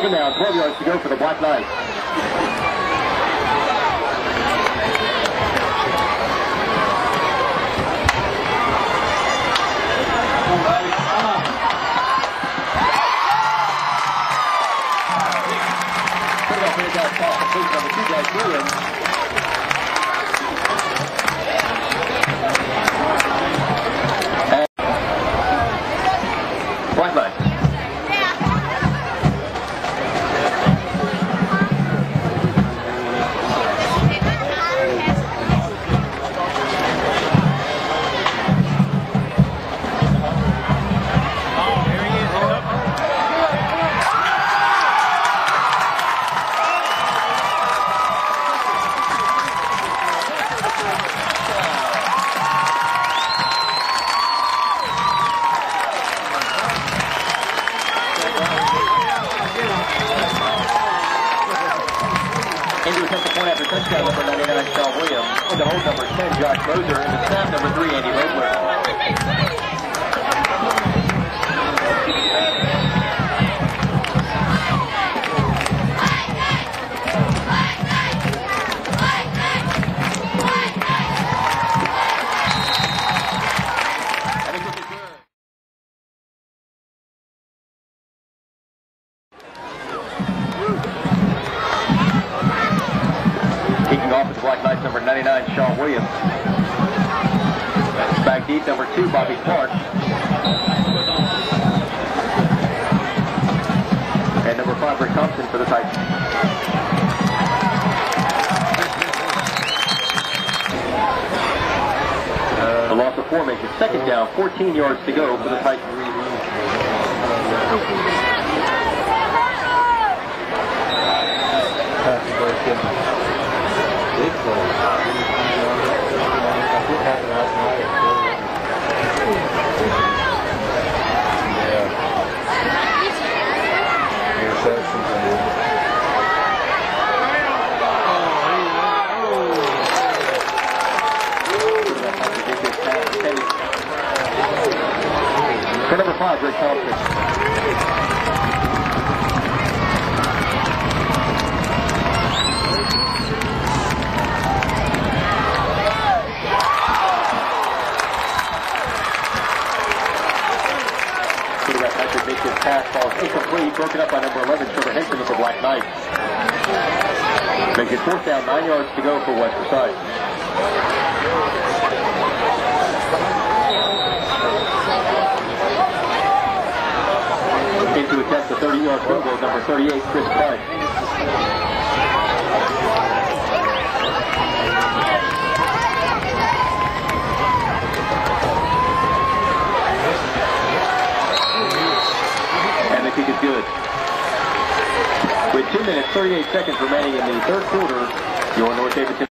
14 now, 12 yards to go for the Black Knights. Number. Williams. Touchdown number 99, Sean Williams. Into hold number 10, Josh Moser. Into snap number 3, Andy Redwood. Off the Black Knights, number 99, Sean Williams. Back deep, number two, Bobby Clark. And number five, Rick Thompson for the Titans. The loss of four makes it second down, 14 yards to go for the Titans. For number five, Rick Thompson. Quarterback Patrick makes his pass, falls incomplete, broken up by number 11, Trevor Henson of the Black Knights. Makes it fourth down, nine yards to go for West Forsyth. Number 38, Chris is good. With 2 minutes, 38 seconds remaining in the third quarter, your North Davidson